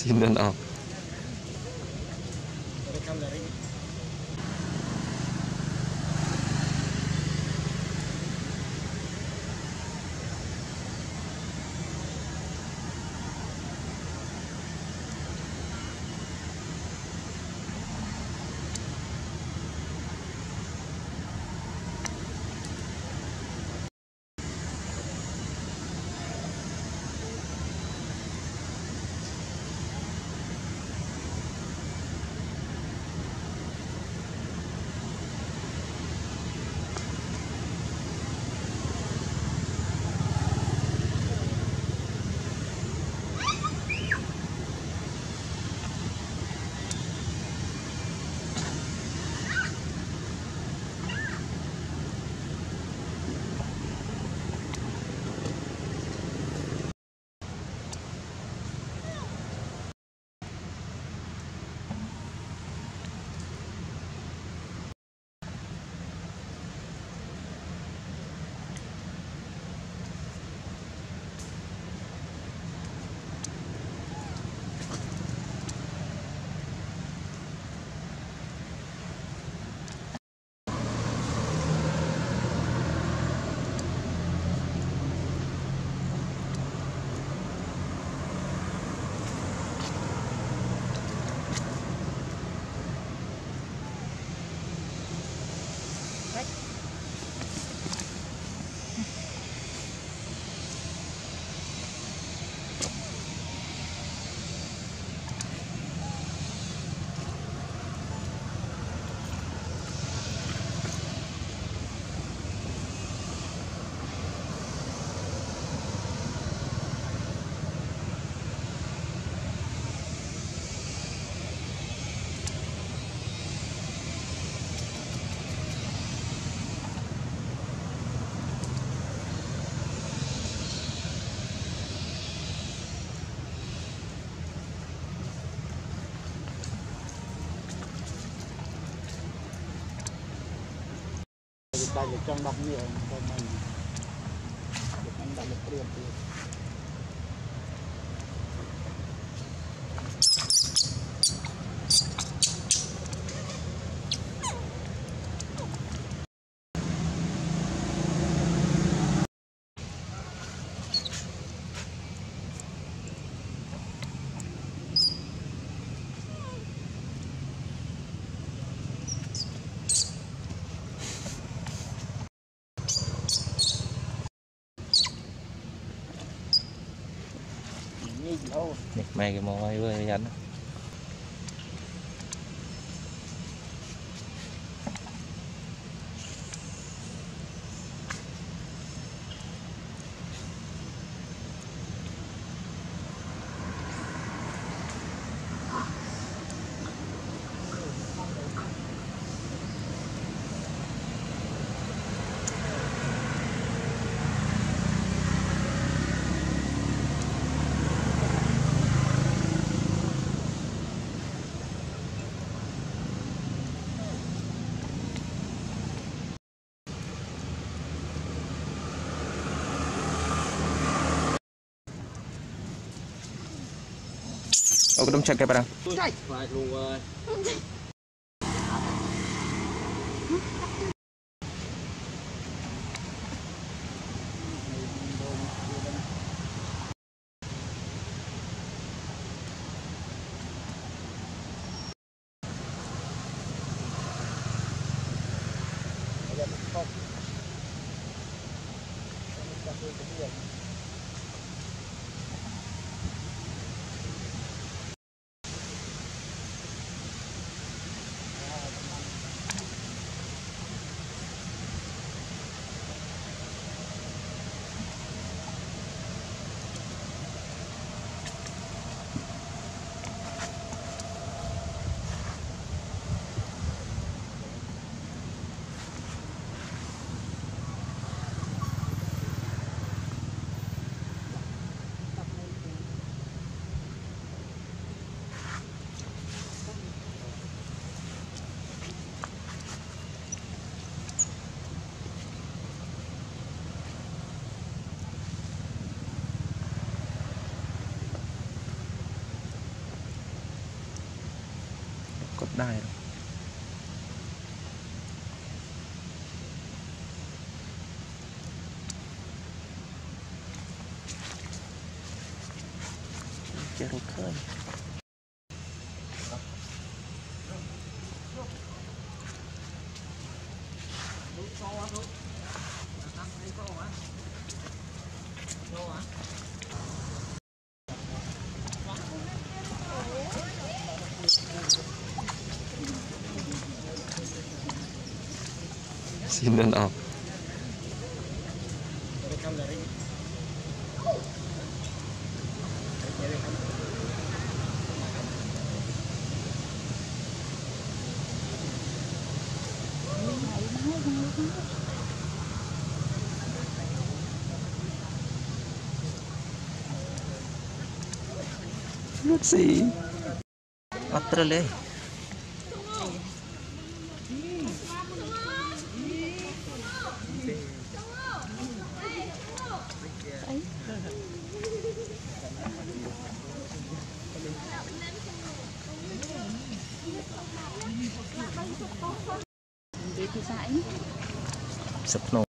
Sino na? តែចង់10នាទីតែមិនមិនដាក់ព្រៀមទៀត Mày cái mồi với anh. អូកុំឆឹកគេប៉ារ៉ាអត់ đài rồi. Chưa được khơi. Hãy subscribe cho kênh Ghiền Mì Gõ Để không bỏ lỡ những video hấp dẫn Sinan ako. Ah. Let's see. Patra leh. шепнул.